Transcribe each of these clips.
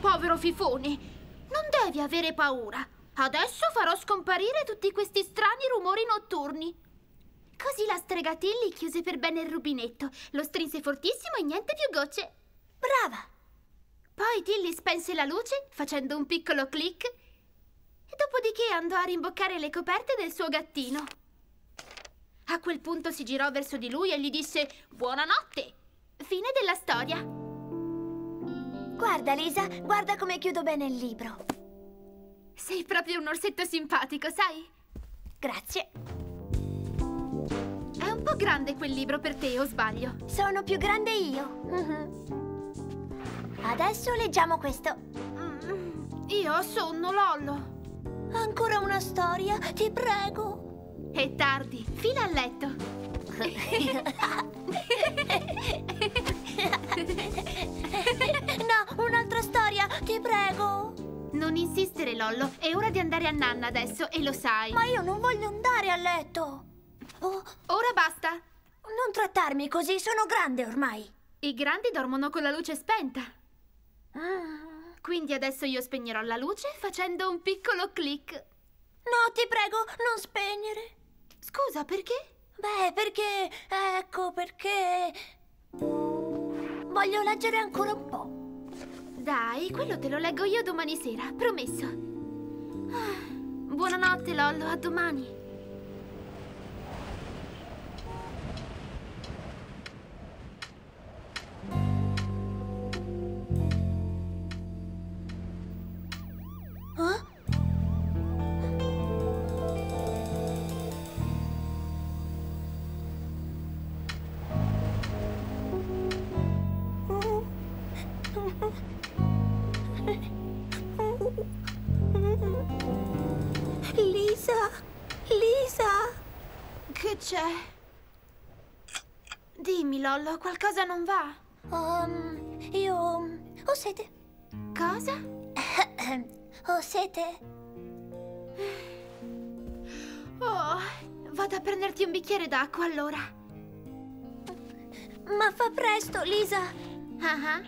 altro fifone. Non devi avere paura. Adesso farò scomparire tutti questi strani rumori notturni. Così la strega Tilly chiuse per bene il rubinetto, lo strinse fortissimo e niente più gocce. Brava! Poi Tilly spense la luce facendo un piccolo clic e dopodiché andò a rimboccare le coperte del suo gattino. A quel punto si girò verso di lui e gli disse Buonanotte! Fine della storia. Guarda, Lisa, guarda come chiudo bene il libro. Sei proprio un orsetto simpatico, sai? Grazie. È un po' grande quel libro per te, o sbaglio? Sono più grande io. Mhm. Adesso leggiamo questo. Mm, io ho sonno, Lollo. Ancora una storia, ti prego. È tardi, fino a letto. Ti prego. Non insistere, Lollo. È ora di andare a nanna adesso e lo sai. Ma io non voglio andare a letto. Oh, Ora basta. non trattarmi così, sono grande ormai. I grandi dormono con la luce spenta. Mm. Quindi adesso io spegnerò la luce facendo un piccolo clic. No, ti prego, non spegnere. Scusa, perché? Beh, perché... Ecco, perché... Voglio leggere ancora un po'. Dai, quello te lo leggo io domani sera, promesso. Ah, Buonanotte, Lollo, a domani. Lollo, qualcosa non va? um, io ho sete. Cosa? Ho sete. Oh, vado a prenderti un bicchiere d'acqua allora. Ma fa presto, Lisa. Ah ah.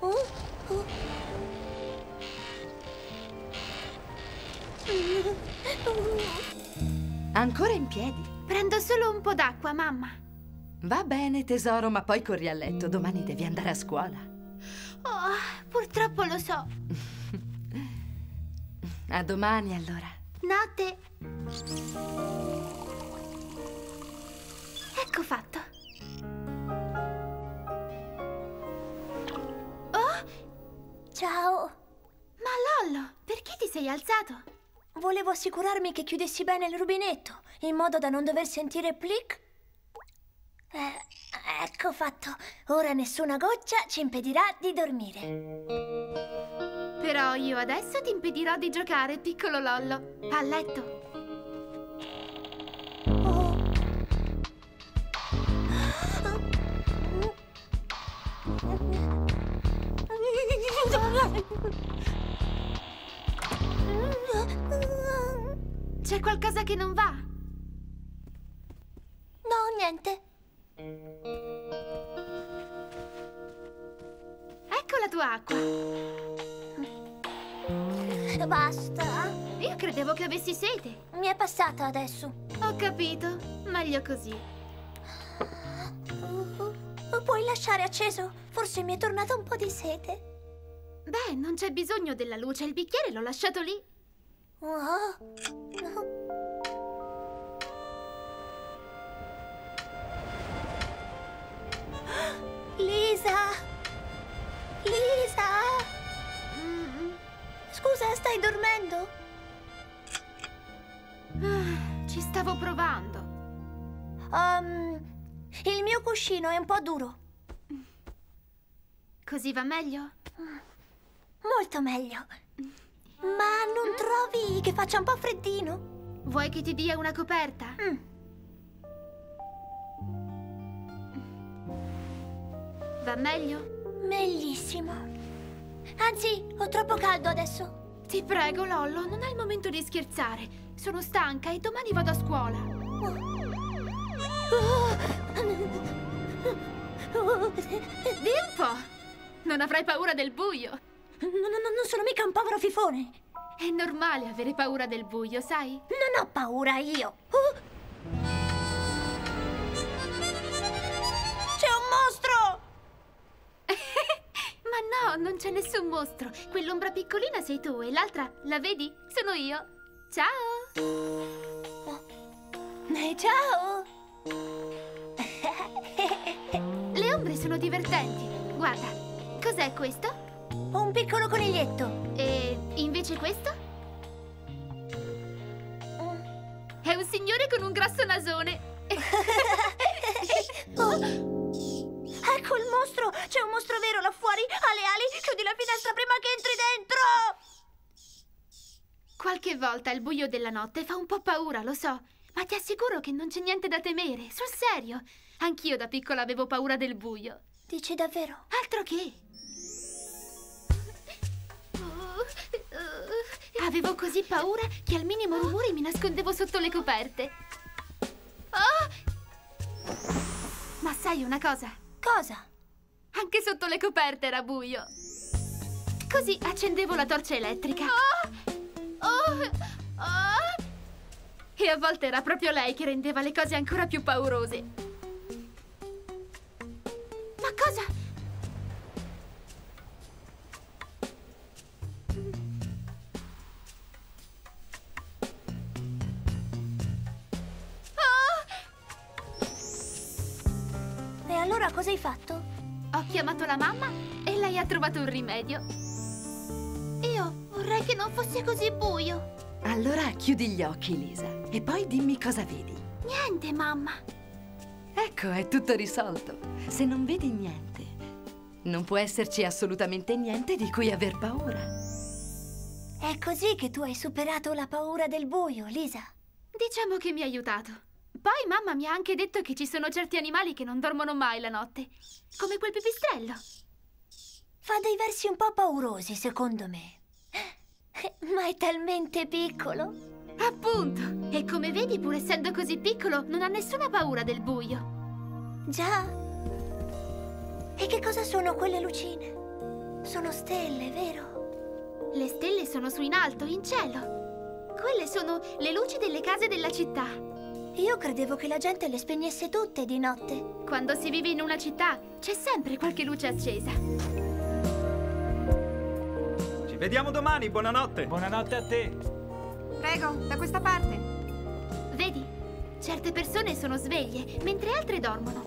Oh, oh. Ancora in piedi? Prendo solo un po' d'acqua, mamma. Va bene, tesoro, ma poi corri a letto. Domani devi andare a scuola. Oh, purtroppo lo so. A domani, allora. Notte. Ecco fatto. Oh, Ciao. ma Lollo, perché ti sei alzato? Volevo assicurarmi che chiudessi bene il rubinetto, in modo da non dover sentire plic. Eh, ecco fatto. Ora nessuna goccia ci impedirà di dormire. Però io adesso ti impedirò di giocare, piccolo Lollo. A letto. Oh. C'è qualcosa che non va? No, niente. Ecco la tua acqua. Basta. Io credevo che avessi sete. Mi è passata adesso. Ho capito. Meglio così. Puoi lasciare acceso? Forse mi è tornata un po' di sete. Beh, non c'è bisogno della luce. Il bicchiere l'ho lasciato lì. Oh. Lisa! Lisa! Scusa, stai dormendo? Ah, ci stavo provando. Um, il mio cuscino è un po' duro. Così va meglio? Molto meglio. Ma non trovi che faccia un po' freddino? Vuoi che ti dia una coperta? Mm. Va meglio? Meglissimo. Anzi, ho troppo caldo adesso. Ti prego, Lollo, non è il momento di scherzare. Sono stanca e domani vado a scuola. Oh. Di un po'. Non avrai paura del buio. No, no, no, non sono mica un povero fifone. È normale avere paura del buio, sai? Non ho paura io. Oh! No, non c'è nessun mostro. Quell'ombra piccolina sei tu e l'altra, la vedi? Sono io. Ciao! Eh, ciao! Le ombre sono divertenti. Guarda, cos'è questo? Un piccolo coniglietto. E invece questo? È un signore con un grasso nasone. Oh! Ecco il mostro! C'è un mostro vero là fuori! Ha le ali! Chiudi la finestra prima che entri dentro! Qualche volta il buio della notte fa un po' paura, lo so. Ma ti assicuro che non c'è niente da temere, sul serio. Anch'io da piccola avevo paura del buio. Dici davvero? Altro che. Avevo così paura che al minimo rumore mi nascondevo sotto le coperte. Oh! Ma sai una cosa? Cosa? Anche sotto le coperte era buio. Così accendevo la torcia elettrica. Oh! Oh! E a volte era proprio lei che rendeva le cose ancora più paurose. Ma cosa? Allora cosa hai fatto? Ho chiamato la mamma e lei ha trovato un rimedio. Io vorrei che non fosse così buio. Allora chiudi gli occhi, Lisa, e poi dimmi cosa vedi. Niente, mamma. Ecco, è tutto risolto. Se non vedi niente, non può esserci assolutamente niente di cui aver paura. È così che tu hai superato la paura del buio, Lisa. Diciamo che mi ha aiutato. Poi mamma mi ha anche detto che ci sono certi animali che non dormono mai la notte. Come quel pipistrello. Fa dei versi un po' paurosi, secondo me. Ma è talmente piccolo. Appunto. E come vedi, pur essendo così piccolo, non ha nessuna paura del buio. Già. E che cosa sono quelle lucine? Sono stelle, vero? Le stelle sono su in alto, in cielo. Quelle sono le luci delle case della città. Io credevo che la gente le spegnesse tutte di notte. Quando si vive in una città, c'è sempre qualche luce accesa. Ci vediamo domani, buonanotte. Buonanotte a te. Prego, da questa parte. Vedi, certe persone sono sveglie, mentre altre dormono.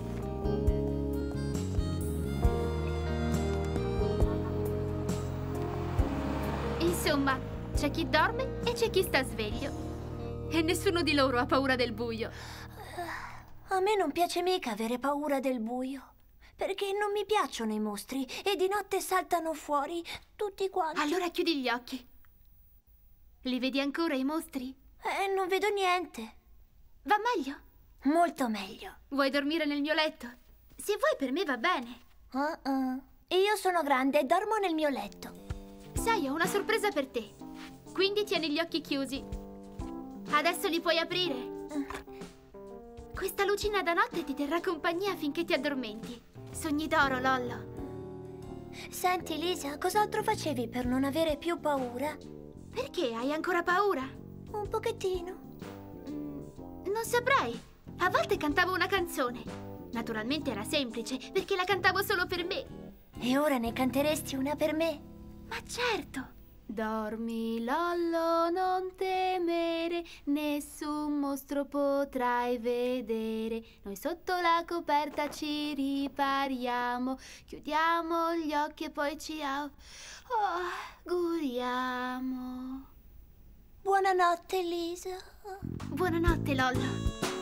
Insomma, c'è chi dorme e c'è chi sta sveglio. E nessuno di loro ha paura del buio. A me non piace mica avere paura del buio. Perché non mi piacciono i mostri e di notte saltano fuori tutti quanti. Allora chiudi gli occhi. Li vedi ancora i mostri? Eh, non vedo niente. Va meglio? Molto meglio. Vuoi dormire nel mio letto? Se vuoi per me va bene. Uh-uh. Io sono grande e dormo nel mio letto. Sai, ho una sorpresa per te. Quindi tieni gli occhi chiusi. Adesso li puoi aprire. Questa lucina da notte ti terrà compagnia finché ti addormenti. Sogni d'oro, Lollo. Senti, Lisa, cos'altro facevi per non avere più paura? Perché hai ancora paura? Un pochettino. Mm, non saprei. A volte cantavo una canzone. Naturalmente era semplice, perché la cantavo solo per me. E ora ne canteresti una per me? Ma certo. Dormi, Lollo, non temere, nessun mostro potrai vedere. Noi sotto la coperta ci ripariamo, chiudiamo gli occhi e poi ci auguriamo. Buonanotte, Lisa. Buonanotte, Lollo.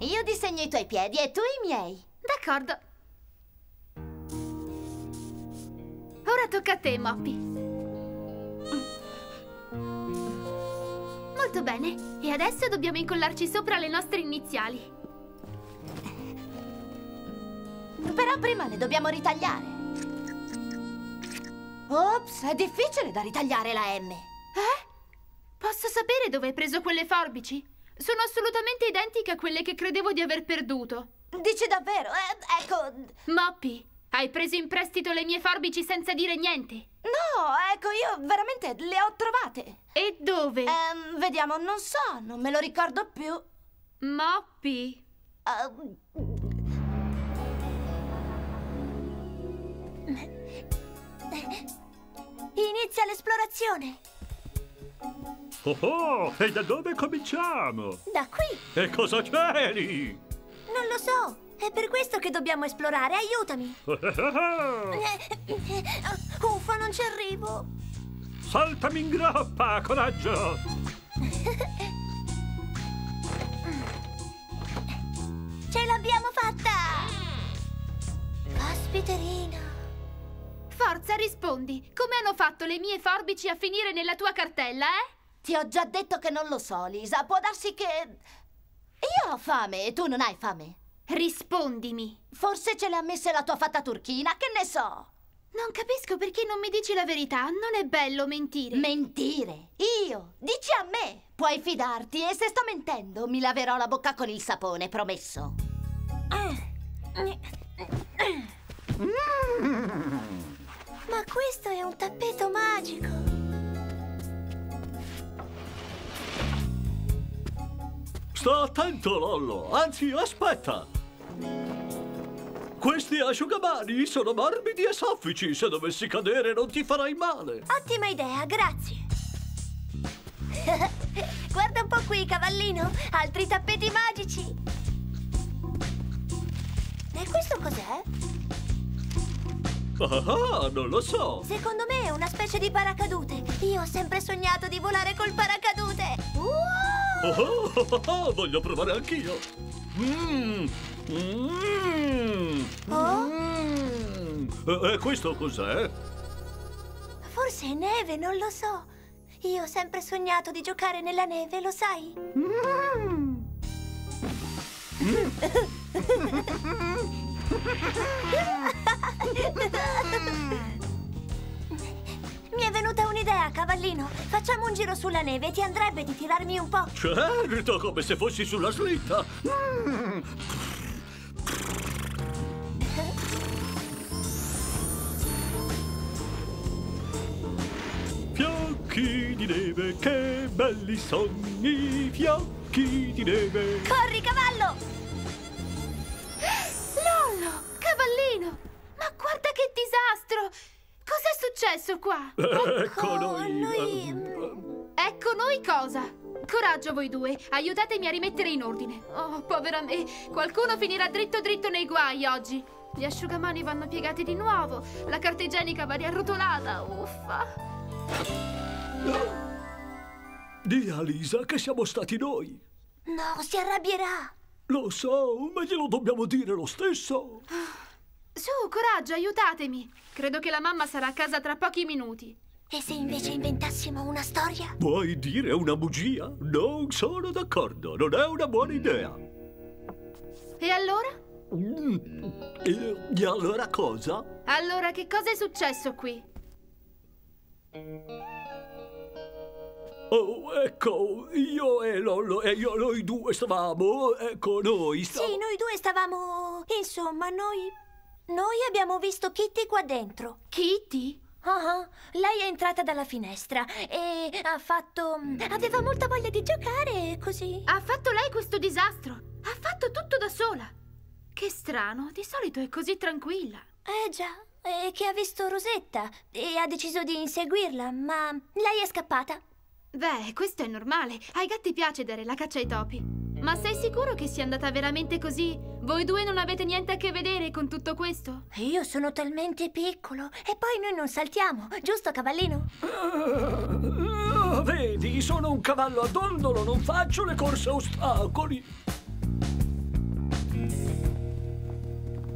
Io disegno i tuoi piedi e tu i miei. D'accordo. Ora tocca a te, Moppy. Molto bene. E adesso dobbiamo incollarci sopra le nostre iniziali. Però prima le dobbiamo ritagliare. Ops, è difficile da ritagliare la M. Eh? Posso sapere dove hai preso quelle forbici? Sono assolutamente identiche a quelle che credevo di aver perduto. Dici davvero? Eh, ecco... Moppy, hai preso in prestito le mie forbici senza dire niente. No, ecco, io veramente le ho trovate. E dove? Ehm, vediamo, non so, non me lo ricordo più. Moppy. Uh, Inizia l'esplorazione. Oh oh, e da dove cominciamo? Da qui. E cosa c'è lì? Non lo so. È per questo che dobbiamo esplorare. Aiutami. Uffa, non ci arrivo. Saltami in groppa, coraggio! Ce l'abbiamo fatta! Caspiterina. Forza, rispondi. Come hanno fatto le mie forbici a finire nella tua cartella, eh? Ti ho già detto che non lo so, Lisa. Può darsi che... Io ho fame e tu non hai fame. Rispondimi. Forse ce le ha messe la tua fatta turchina, che ne so. Non capisco perché non mi dici la verità. Non è bello mentire. Mentire? Io? Dici a me? Puoi fidarti e se sto mentendo mi laverò la bocca con il sapone, promesso. Ma questo è un tappeto magico. Sta attento, Lollo! Anzi, aspetta! Questi asciugamani sono morbidi e soffici. Se dovessi cadere non ti farai male. Ottima idea, grazie. Guarda un po' qui, cavallino. Altri tappeti magici. E questo cos'è? Ah, non lo so. Secondo me è una specie di paracadute. Io ho sempre sognato di volare col paracadute. Wow! Oh, oh, oh, oh, voglio provare anch'io. Mmm. Mmm. Oh? Mm. E, e questo cos'è? Forse è neve, non lo so. Io ho sempre sognato di giocare nella neve, lo sai? Mi è venuta un'idea, cavallino. Facciamo un giro sulla neve. Ti andrebbe di tirarmi un po'? Certo, come se fossi sulla slitta. Fiocchi di neve, che belli sogni, fiocchi di neve. Corri, cavallo! Successo qua? Ecco noi. noi, Ecco noi cosa? Coraggio voi due, aiutatemi a rimettere in ordine. Oh, povera me, qualcuno finirà dritto dritto nei guai oggi. Gli asciugamani vanno piegati di nuovo, la carta igienica va riarrotolata, uffa. Di a Lisa che siamo stati noi. No, si arrabbierà. Lo so, ma glielo dobbiamo dire lo stesso. Su, coraggio, aiutatemi. Credo che la mamma sarà a casa tra pochi minuti. E se invece inventassimo una storia? Vuoi dire una bugia? Non sono d'accordo, non è una buona idea. E allora? Mm. E, e allora cosa? Allora, che cosa è successo qui? Oh, ecco, io e Lollo e io, noi due stavamo, ecco, noi Sì, stavamo... noi due stavamo... Insomma, noi... Noi abbiamo visto Kitty qua dentro. Kitty? Ah, ah. lei è entrata dalla finestra e ha fatto... Aveva molta voglia di giocare e così... Ha fatto lei questo disastro? Ha fatto tutto da sola? Che strano, di solito è così tranquilla. Eh già, e che ha visto Rosetta e ha deciso di inseguirla, ma lei è scappata. Beh, questo è normale. Ai gatti piace dare la caccia ai topi. Ma sei sicuro che sia andata veramente così? Voi due non avete niente a che vedere con tutto questo? Io sono talmente piccolo e poi noi non saltiamo, giusto cavallino? Ah, vedi, sono un cavallo a dondolo, non faccio le corse a ostacoli.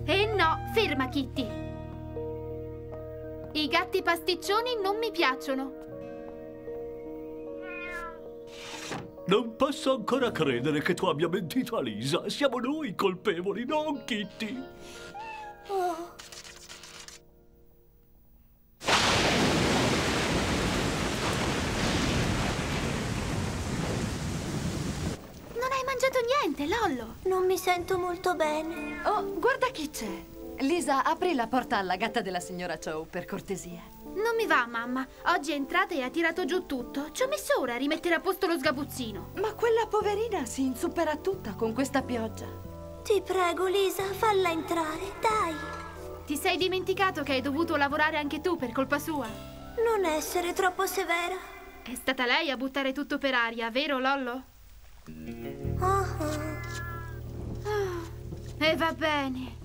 E no, ferma Kitty. I gatti pasticcioni non mi piacciono. Non posso ancora credere che tu abbia mentito a Lisa. Siamo noi colpevoli, non Kitty. Oh, Non hai mangiato niente, Lollo. non mi sento molto bene. Oh, guarda chi c'è. Lisa, apri la porta alla gatta della signora Chow, per cortesia. Non mi va, mamma. Oggi è entrata e ha tirato giù tutto. Ci ho messo ora a rimettere a posto lo sgabuzzino. Ma quella poverina si inzupperà tutta con questa pioggia. Ti prego, Lisa, falla entrare, dai. Ti sei dimenticato che hai dovuto lavorare anche tu per colpa sua? Non essere troppo severa. È stata lei a buttare tutto per aria, vero, Lollo? Ah, ah. E va bene.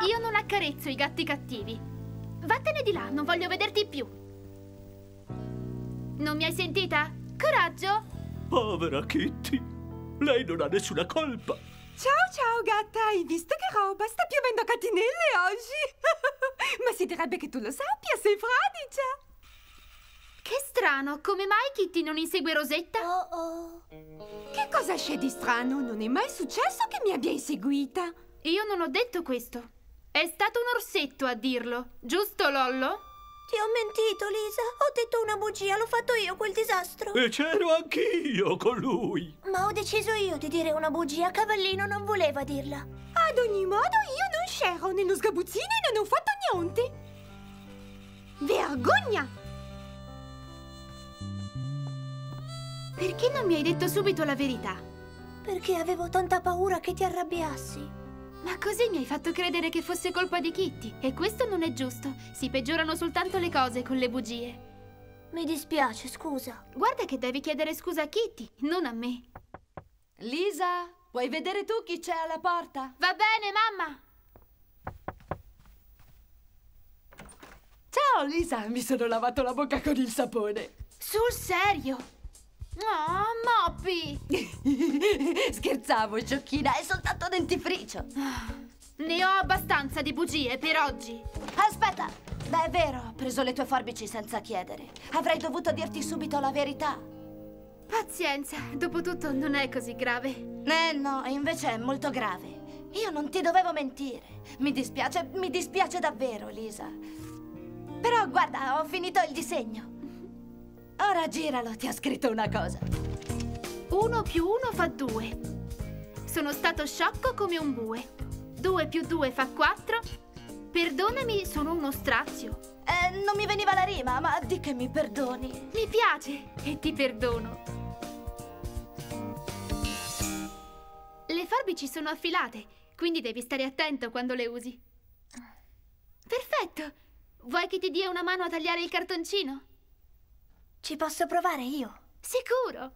Io non accarezzo i gatti cattivi. Vattene di là, non voglio vederti più. Non mi hai sentita? Coraggio! Povera Kitty. Lei non ha nessuna colpa. Ciao ciao gatta, hai visto che roba? Sta piovendo catinelle oggi. Ma si direbbe che tu lo sappia, sei fradicia. Che strano, come mai Kitty non insegue Rosetta? Oh, oh. Che cosa c'è di strano? Non è mai successo che mi abbia inseguita. Io non ho detto questo. È stato un orsetto a dirlo, giusto Lollo? Ti ho mentito, Lisa. Ho detto una bugia, l'ho fatto io quel disastro. E c'ero anch'io con lui. Ma ho deciso io di dire una bugia, Cavallino non voleva dirla. Ad ogni modo io non c'ero nello sgabuzzino e non ho fatto niente. Vergogna! Perché non mi hai detto subito la verità? Perché avevo tanta paura che ti arrabbiassi. Ma così mi hai fatto credere che fosse colpa di Kitty. E questo non è giusto. Si peggiorano soltanto le cose con le bugie. Mi dispiace, scusa. Guarda che devi chiedere scusa a Kitty, non a me. Lisa, vuoi vedere tu chi c'è alla porta? Va bene, mamma! Ciao, Lisa, mi sono lavato la bocca con il sapone. Sul serio? Oh, Moppy! Scherzavo, giochina, è soltanto dentifricio. Ne ho abbastanza di bugie per oggi. Aspetta! Beh, è vero, ho preso le tue forbici senza chiedere. Avrei dovuto dirti subito la verità. Pazienza, dopotutto non è così grave. Eh no, invece è molto grave. Io non ti dovevo mentire. Mi dispiace, mi dispiace davvero, Lisa. Però guarda, ho finito il disegno. Ora giralo, ti ho scritto una cosa. Uno più uno fa due. Sono stato sciocco come un bue. Due più due fa quattro. Perdonami, sono uno strazio. Eh, non mi veniva la rima, ma di che mi perdoni. Mi piace e ti perdono. Le forbici sono affilate, quindi devi stare attento quando le usi. Perfetto! Vuoi che ti dia una mano a tagliare il cartoncino? Ci posso provare io? Sicuro!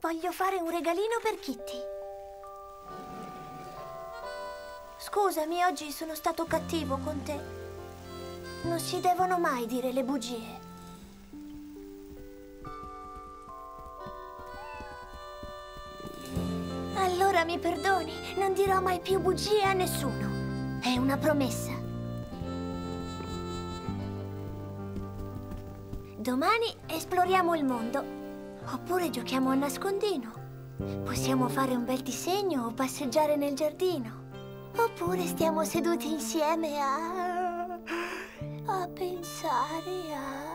Voglio fare un regalino per Kitty. Scusami, oggi sono stato cattivo con te. Non si devono mai dire le bugie. Allora mi perdoni, non dirò mai più bugie a nessuno. È una promessa. Domani esploriamo il mondo. Oppure giochiamo a nascondino. Possiamo fare un bel disegno o passeggiare nel giardino. Oppure stiamo seduti insieme a... a pensare a...